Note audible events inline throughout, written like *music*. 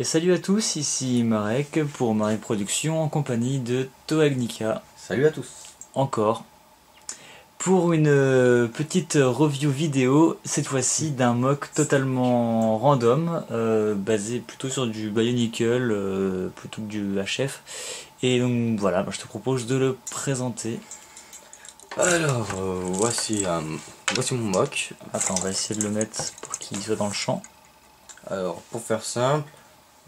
Et salut à tous, ici Marek pour Marek Production en compagnie de Toagnika. Salut à tous. Encore. Pour une euh, petite review vidéo, cette fois-ci d'un mock totalement random, euh, basé plutôt sur du Bionicle euh, plutôt que du HF. Et donc voilà, je te propose de le présenter. Alors, voici, voici mon mock. Attends, on va essayer de le mettre pour qu'il soit dans le champ. Alors, pour faire simple,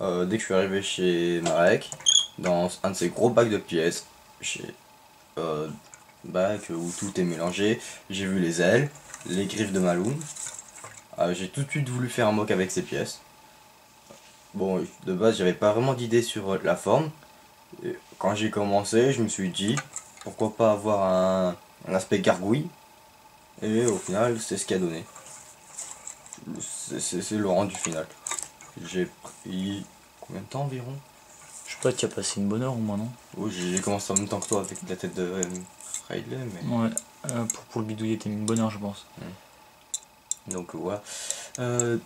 euh, dès que je suis arrivé chez Marek, dans un de ces gros bacs de pièces, chez euh, bac où tout est mélangé, j'ai vu les ailes, les griffes de Maloum. Euh, j'ai tout de suite voulu faire un mock avec ces pièces. Bon, de base, j'avais pas vraiment d'idée sur la forme. quand j'ai commencé, je me suis dit, pourquoi pas avoir un, un aspect gargouille. Et au final, c'est ce qui a donné. C'est le rendu final. J'ai pris combien de temps environ? Je sais pas, tu as passé une bonne heure ou moins, non? Oui, j'ai commencé en même temps que toi avec la tête de euh, Riley, mais... Ouais, euh, pour, pour, le bidouiller, t'as mis une bonne heure, je pense. Hmm. Donc voilà. Euh,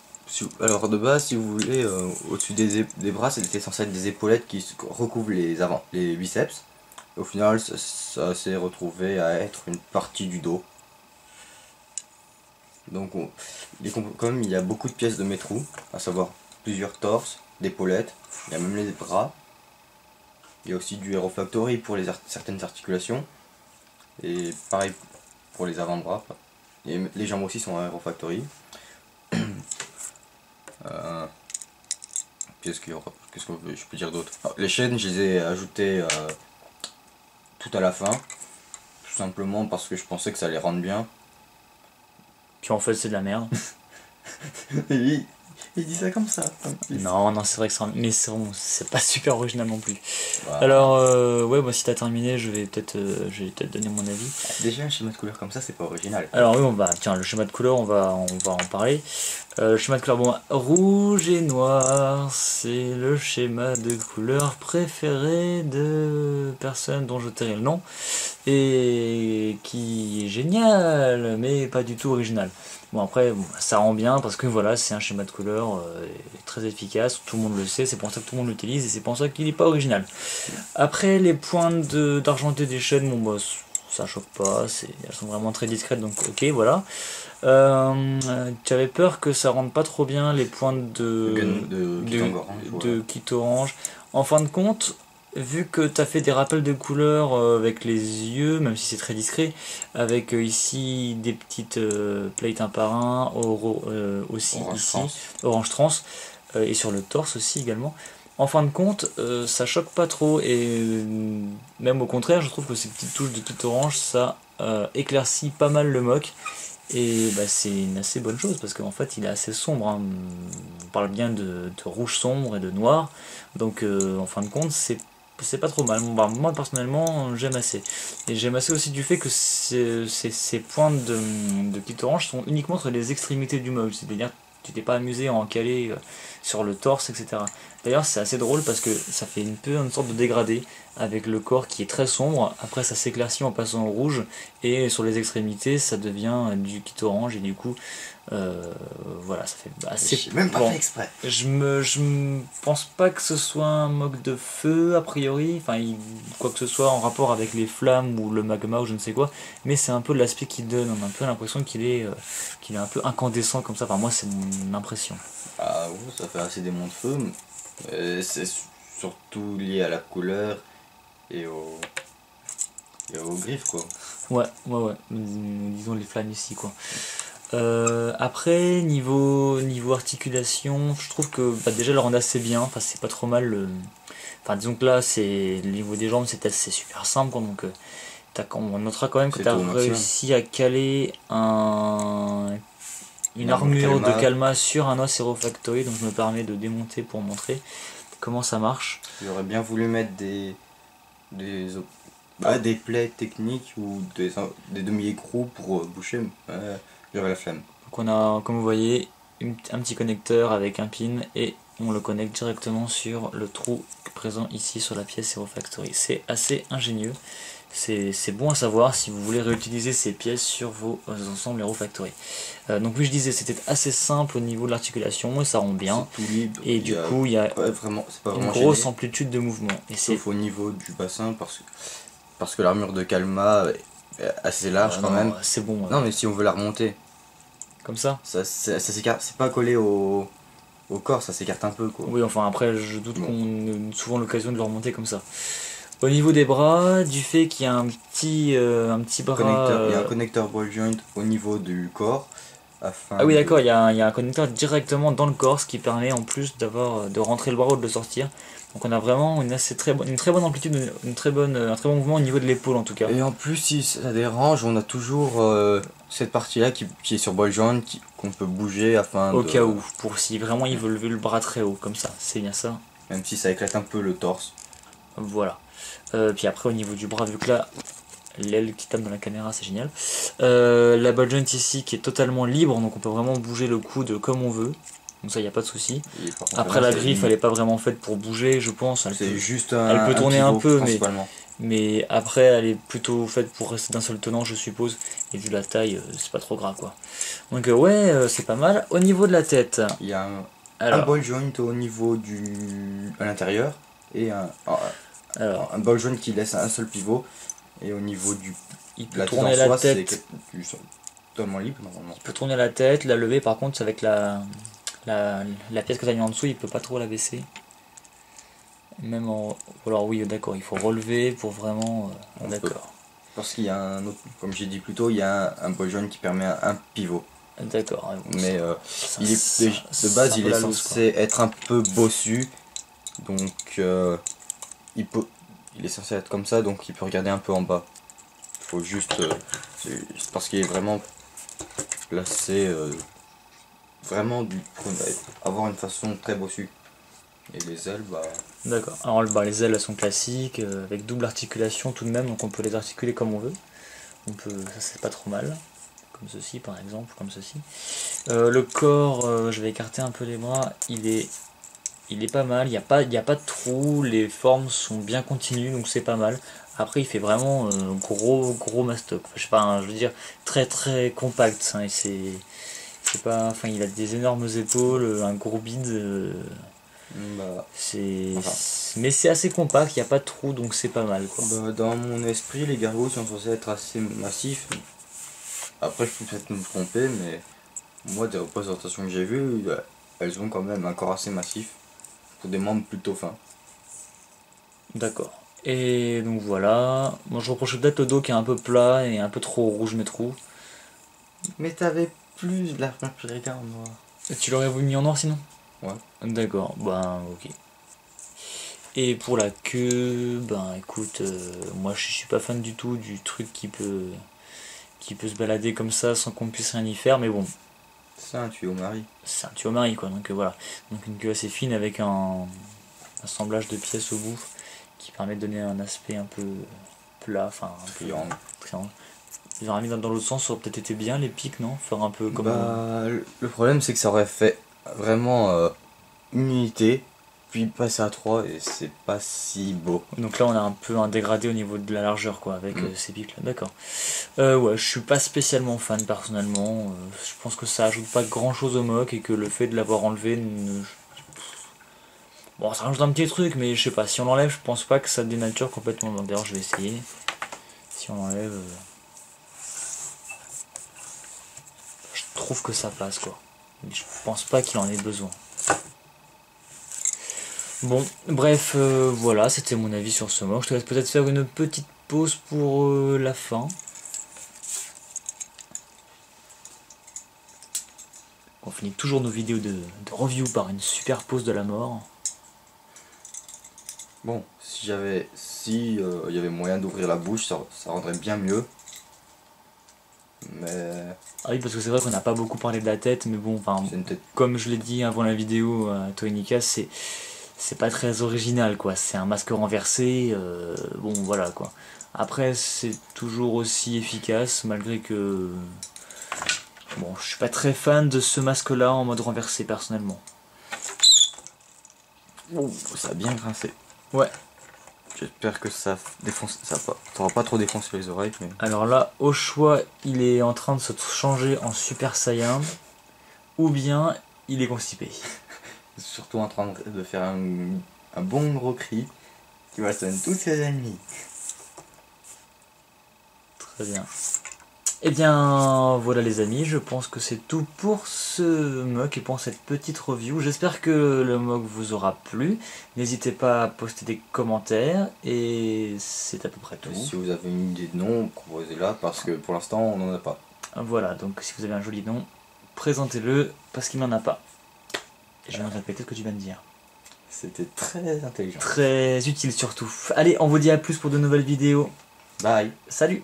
alors de base, si vous voulez, au-dessus des, des, bras, c'était censé être des épaulettes qui recouvrent les, avant, les biceps. au final, ça s'est retrouvé à être une partie du dos. Donc, comme il y a beaucoup de pièces de mes trous, à savoir plusieurs torses, d'épaulettes, il y a même les bras. Il y a aussi du Aerofactory pour les certaines articulations. Et pareil pour les avant-bras. Et les jambes aussi sont Aerofactory. *clears throat* euh, Qu'est-ce que, je peux dire d'autre? Ah, Les chaînes, je les ai ajoutées euh, tout à la fin. Tout simplement parce que je pensais que ça allait rendre bien. Puis en fait, c'est de la merde. *laughs* il, il dit ça comme ça. Non, non, c'est vrai que c'est mais c'est pas super original non plus. Alors, euh, ouais, moi si t'as terminé, je vais peut-être euh, peut donner mon avis. Déjà, un schéma de couleur comme ça, c'est pas original. Alors, oui, on va, tiens, le schéma de couleur, on va, on va en parler. Euh, le schéma de couleur, bon, rouge et noir, c'est le schéma de couleur préféré de personne dont je tairai le nom et qui est génial, mais pas du tout original. Bon après, ça rend bien parce que voilà, c'est un schéma de couleur euh, très efficace, tout le monde le sait, c'est pour ça que tout le monde l'utilise et c'est pour ça qu'il n'est pas original. Après, les pointes d'argenté des chaînes, bon bah ça choque pas, elles sont vraiment très discrètes donc ok voilà. Euh, tu avais peur que ça rende pas trop bien les pointes de, de, kit orange. En fin de compte, vu que tu as fait des rappels de couleurs euh, avec les yeux, même si c'est très discret, avec euh, ici des petites euh, plates un par un, aussi ici, orange trans, et sur le torse aussi également. En fin de compte, ça choque pas trop, et même au contraire, je trouve que ces petites touches de tout orange, ça éclaircit pas mal le mock. Et bah, c'est une assez bonne chose parce qu'en fait il est assez sombre. Hein. On parle bien de, rouge sombre et de noir. Donc en fin de compte c'est c'est pas trop mal. moi personnellement j'aime assez. Et j'aime assez aussi du fait que ces, pointes de, de kit orange sont uniquement sur les extrémités du meuble. C'est-à-dire tu t'es pas amusé à en caler euh, sur le torse, etc. D'ailleurs c'est assez drôle parce que ça fait une peu une sorte de dégradé avec le corps qui est très sombre. Après ça s'éclaircit en passant au rouge et sur les extrémités ça devient du kit orange et du coup euh, voilà, ça fait assez. même pas fait exprès. Je me, je pense pas que ce soit un moque de feu a priori, enfin quoi que ce soit en rapport avec les flammes ou le magma ou je ne sais quoi, mais c'est un peu l'aspect qu'il donne. On a un peu l'impression qu'il est, euh, qu'il est un peu incandescent comme ça. Enfin moi c'est mon impression. Oui, ça fait assez démon de feu. C'est surtout lié à la couleur et au et aux griffes quoi. Ouais, ouais, ouais. Disons les flammes ici quoi. Euh, après, niveau, niveau articulation, je trouve que bah, déjà le rend assez bien, enfin c'est pas trop mal. Enfin disons que là, c'est le niveau des jambes, c'est super simple, donc euh, on notera quand même que tu as réussi à caler un, une armure de calma sur un os Factory, donc je me permets de démonter pour montrer comment ça marche. J'aurais bien voulu mettre des, des, bah, des plaies techniques ou des, des demi-écrous pour euh, boucher la flemme. Donc on a, comme vous voyez, un petit connecteur avec un pin et on le connecte directement sur le trou présent ici sur la pièce Zero Factory. C'est assez ingénieux. C'est bon à savoir si vous voulez réutiliser ces pièces sur vos ensembles Hero Factory. Euh, donc oui je disais c'était assez simple au niveau de l'articulation et ça rend bien. et du coup il y a vraiment, pas une grosse amplitude de mouvement. Et Sauf au niveau du bassin parce que, parce que l'armure de Kalma est assez large ah quand même. C'est bon. Non mais si on veut la remonter. Comme ça Ça, ça, s'écarte, c'est pas collé au, au corps, ça s'écarte un peu quoi. Oui enfin après je doute qu'on ait souvent l'occasion de le remonter comme ça. Au niveau des bras, du fait qu'il y a un petit, euh, un petit bras. Il y a un euh, connecteur ball joint au niveau du corps. ah oui, d'accord, il, y a un, connecteur directement dans le corps, ce qui permet en plus d'avoir de rentrer le bras ou de le sortir. Donc on a vraiment une, assez très, une très bonne amplitude, une très bonne, un très bon mouvement au niveau de l'épaule en tout cas. Et en plus, si ça dérange, on a toujours euh, cette partie-là qui, est sur ball joint, qu'on peut bouger afin Au cas où, pour si vraiment il veut lever le bras très haut, comme ça, c'est bien ça. Même si ça éclate un peu le torse. Voilà. Euh, puis après au niveau du bras, vu que là l'aile qui tape dans la caméra c'est génial. Euh, la ball joint ici qui est totalement libre, donc on peut vraiment bouger le coude comme on veut. Donc ça, il n'y a pas de souci. Après, la griffe, elle n'est pas vraiment faite pour bouger, je pense. Elle peut, juste elle peut tourner un, peu, mais, mais après, elle est plutôt faite pour rester d'un seul tenant, je suppose. Et vu la taille, euh, c'est pas trop grave, quoi. Donc ouais, c'est pas mal. Au niveau de la tête... Il y a un, ball joint au niveau du... à l'intérieur et un, alors, un ball jaune qui laisse un seul pivot. Et au niveau du. Il peut tourner la tête. totalement libre normalement. Il peut tourner la tête, la lever par contre, avec la, la, la pièce que tu as mis en dessous, il peut pas trop la baisser. Même en. Alors oui, d'accord, il faut relever pour vraiment. Euh, d'accord. Parce qu'il y a un autre. Comme j'ai dit plus tôt, il y a un, un jaune qui permet un, pivot. D'accord. Mais euh, il est, de, base, il est censé être un peu bossu. Donc. Euh, il est censé être comme ça donc il peut regarder un peu en bas. Il faut juste euh, parce qu'il est vraiment placé euh, vraiment pour avoir une façon très bossue. Et les ailes bah. D'accord. Alors bah, les ailes elles sont classiques euh, avec double articulation tout de même donc on peut les articuler comme on veut. On peut ça c'est pas trop mal. Comme ceci par exemple comme ceci. Le corps je vais écarter un peu les bras il est il est pas mal, il n'y a, pas, a pas de trou, les formes sont bien continues, donc c'est pas mal. Après, il fait vraiment euh, gros, gros mastoc. je sais pas, hein, je veux dire, très très compact. Hein, c'est, pas, enfin, il a des énormes épaules, un gros bide. Euh, bah, c'est, mais c'est assez compact, il n'y a pas de trou, donc c'est pas mal. Bah, dans mon esprit, les gargots sont censés être assez massifs. Après, je peux peut-être me tromper, mais moi, des représentations que j'ai vues, elles ont quand même un corps assez massif des membres plutôt fins. D'accord. Et donc voilà. Moi je reproche peut-être le dos qui est un peu plat et un peu trop rouge mais trop. Mais t'avais plus de la vampirité en noir. Et tu l'aurais mis en noir sinon? Ouais. D'accord, ben ok. Et pour la queue, ben écoute, euh, moi je suis pas fan du tout du truc qui peut qui peut se balader comme ça sans qu'on puisse rien y faire, mais bon, c'est un tuyau mari. C'est un tuyau mari quoi, donc euh, voilà. Donc une queue assez fine avec un assemblage de pièces au bout qui permet de donner un aspect un peu plat, enfin un peu triangle. Ils auraient mis dans, l'autre sens, ça aurait peut-être été bien les pics, non? Faire un peu comme. Bah, le problème c'est que ça aurait fait vraiment euh, une unité puis passer à 3 et c'est pas si beau. Donc là on a un peu un dégradé au niveau de la largeur quoi avec mm. euh, ces pics là, d'accord. Euh, ouais, je suis pas spécialement fan personnellement, euh, je pense que ça ajoute pas grand chose au mock et que le fait de l'avoir enlevé Bon ça rajoute un petit truc mais je sais pas, si on l'enlève je pense pas que ça dénature complètement, d'ailleurs je vais essayer. Si on l'enlève... Je trouve que ça passe quoi. Mais je pense pas qu'il en ait besoin. Bon, bref, euh, voilà, c'était mon avis sur ce mot. Je te laisse peut-être faire une petite pause pour euh, la fin. On finit toujours nos vidéos de, review par une super pause de la mort. Bon, si j'avais, si euh, il y avait moyen d'ouvrir la bouche, ça, rendrait bien mieux. Mais ah oui, parce que c'est vrai qu'on n'a pas beaucoup parlé de la tête, mais bon, enfin, comme je l'ai dit avant la vidéo à Toenika, c'est c'est pas très original quoi, c'est un masque renversé, euh, bon voilà quoi. Après c'est toujours aussi efficace malgré que... Bon, je suis pas très fan de ce masque là en mode renversé personnellement. Oh, ça a bien grincé. Ouais. J'espère que ça défonce, ça t'auras pas trop défoncé les oreilles. Mais... Alors là, au choix, il est en train de se changer en Super Saiyan, ou bien il est constipé. Surtout en train de faire un, un bon gros cri qui va sonner toutes ses ennemis. Très bien. Eh bien, voilà les amis, je pense que c'est tout pour ce mock et pour cette petite review. J'espère que le mock vous aura plu. N'hésitez pas à poster des commentaires et c'est à peu près tout. Si vous avez une idée de nom, proposez-la parce que pour l'instant on n'en a pas. Voilà, donc si vous avez un joli nom, présentez-le parce qu'il n'en a pas. Je viens de répéter ce que tu viens de dire. C'était très intelligent. Très utile surtout. Allez, on vous dit à plus pour de nouvelles vidéos. Bye Salut